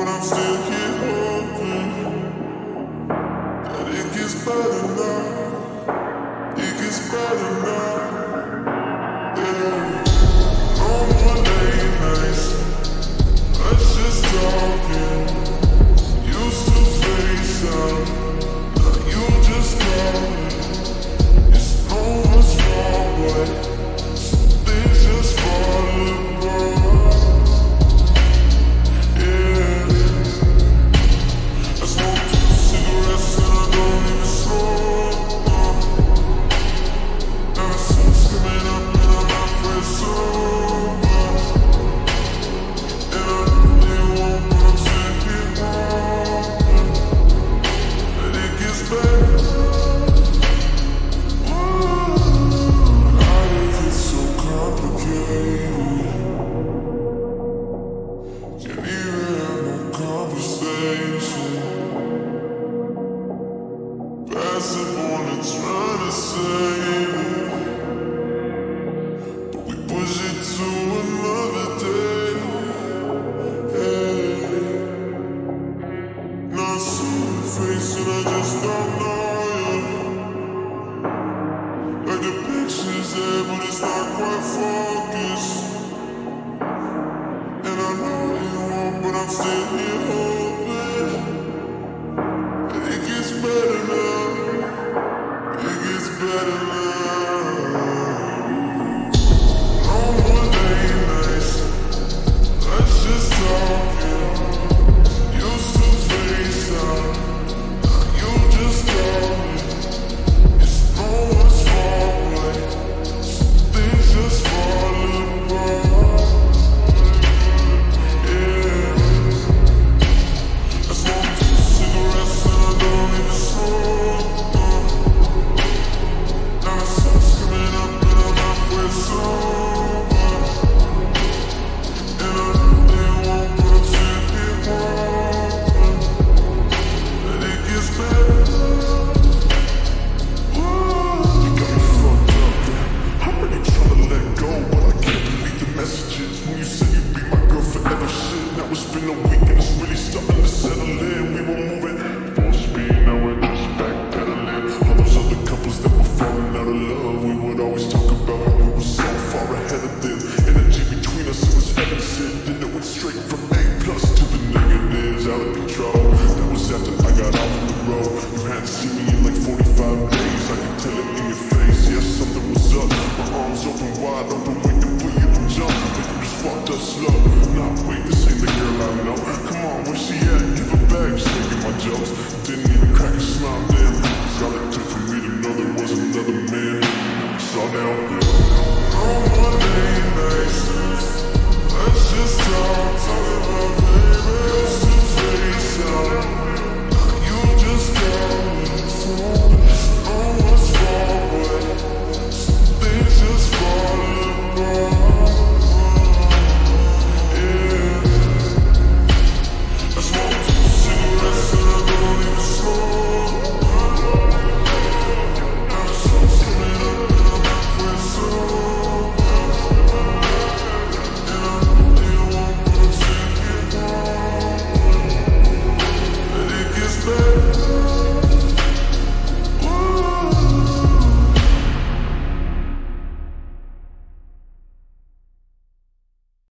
but I'm still here hoping that it gets better now. but it's not quite focused. And I know you won't, but I'm still here. soul. A plus to the negatives, out of control. That was after I got off the road. You hadn't seen me in like 45 days. I can tell it in your face. Yes, something.